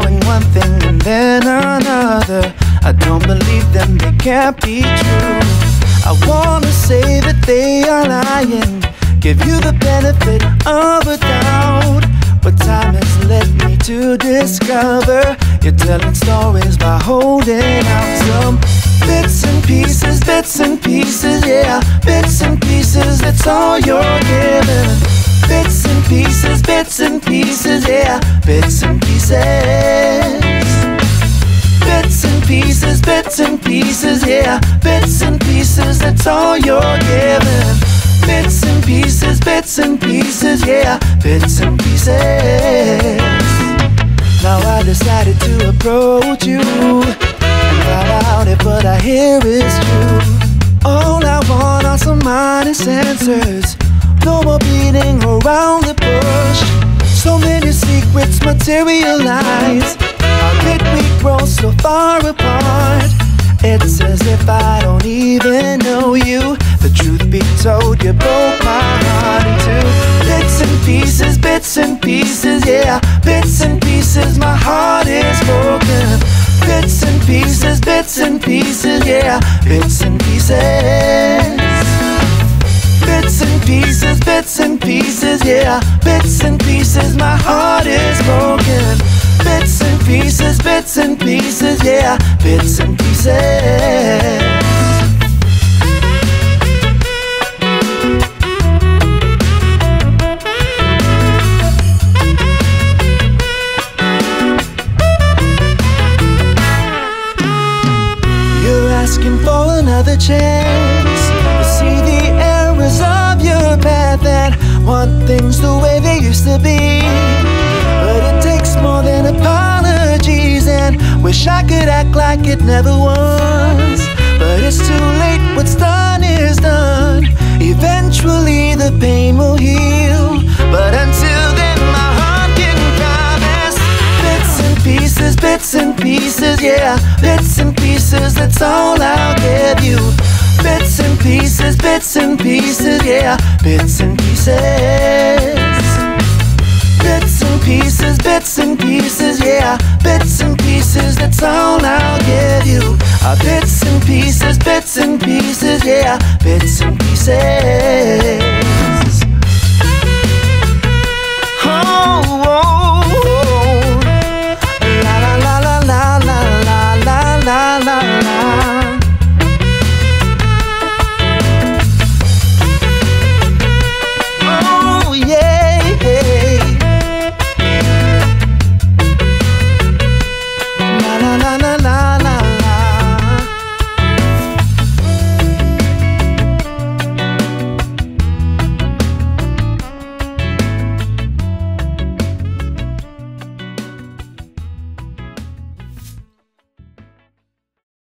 hearing one thing and then another. I don't believe them, they can't be true. I wanna say that they are lying, give you the benefit of a doubt. But time has led me to discover you're telling stories by holding out some bits and pieces, bits and pieces, yeah, bits and pieces. That's all you're giving. Bits and pieces, yeah, bits and pieces. Bits and pieces, bits and pieces, yeah, bits and pieces. That's all you're giving. Bits and pieces, bits and pieces, yeah, bits and pieces. Now I decided to approach you and find out I hear is true. All I want are some honest answers. No more beating around the bush. So many secrets materialize. How did we grow so far apart? It's as if I don't even know you. The truth be told, you broke my heart into bits and pieces, bits and pieces, yeah, bits and pieces. My heart is broken. Bits and pieces, bits and pieces, yeah, bits and pieces. Bits and pieces, yeah, bits and pieces. My heart is broken. Bits and pieces, bits and pieces, yeah, bits and pieces. Asking for another chance and want things the way they used to be. But it takes more than apologies and wish I could act like it never was. But it's too late, what's done is done. Eventually the pain will heal. But until then, my heart can promise bits and pieces, bits and pieces, yeah, bits and pieces, that's all I'll give you. Bits bits and pieces, yeah, bits and pieces. Bits and pieces, bits and pieces, yeah, bits and pieces, that's all I'll give you. Uh, bits and pieces, bits and pieces, yeah, bits and pieces.